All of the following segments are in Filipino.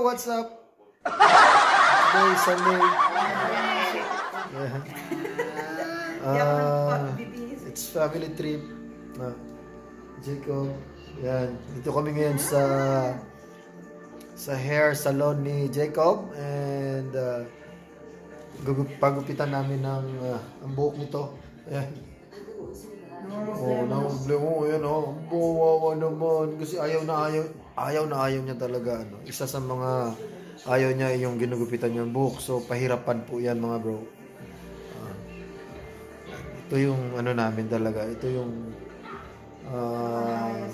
what's up? Today, Sunday. Yeah. Ah, it's family trip. Na Jacob. Yan. Dito kami ngayon sa sa hair salon ni Jacob and uh, gugup- pagupitan namin ng uh, ang buhok nito. Ayan. Oh, na mo yan oh. Buwawa naman kasi ayaw na ayaw ayaw na ayaw niya talaga ano. Isa sa mga ayaw niya yung ginugupitan niyang buhok. So pahirapan po 'yan mga bro. Ah. ito yung ano namin talaga. Ito yung ah,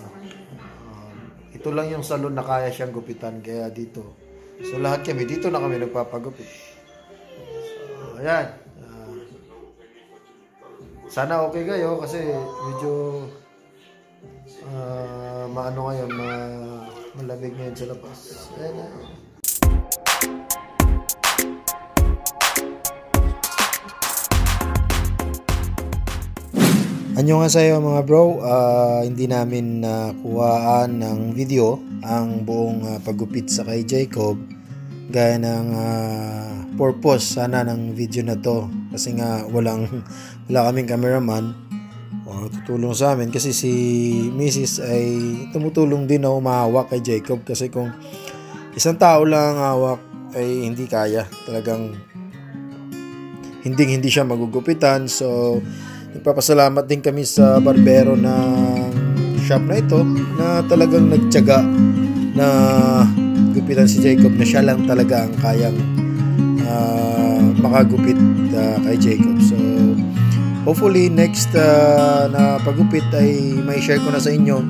um, ito lang yung salon na kaya siyang gupitan kaya dito. So lahat kami dito na kami nagpapagupit. So, ayan. Sana okay kayo kasi medyo ah, maano ngayon, ma malamig ngayon sa labas. Ayan na. Anyo nga sa'yo mga bro, Ah, hindi namin nakuhaan ng video ang buong ah, paggupit sa kay Jacob gaya ng ah, purpose sana ng video na to. Kasi nga walang wala kaming cameraman. O tutulong sa amin. Kasi si Mrs. ay tumutulong din na umahawak kay Jacob. Kasi kung isang tao lang ang hawak ay hindi kaya. Talagang hindi hindi siya magugupitan. So nagpapasalamat din kami sa barbero ng shop na ito na talagang nagtyaga na gupitan si Jacob na siya lang talaga ang kayang ah, makagupit ah, kay Jacob. So hopefully next ah, na pagupit ay may share ko na sa inyo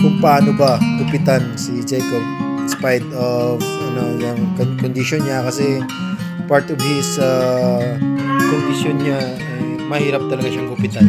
kung paano ba gupitan si Jacob in spite of ano yung con- condition niya. Kasi part of his ah, condition niya eh, mahirap talaga siyang gupitan